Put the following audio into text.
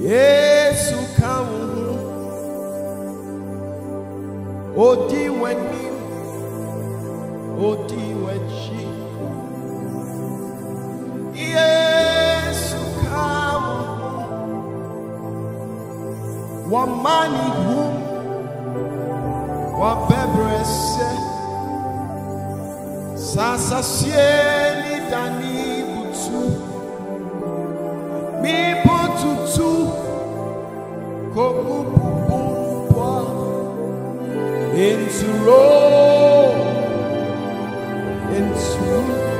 Yesu kawo. Odi w'anim odi w'akyi Yesu kawo. Wama ne hu. Wabɛbrɛ sɛ sasasie ne dane butu tutu into Rome, into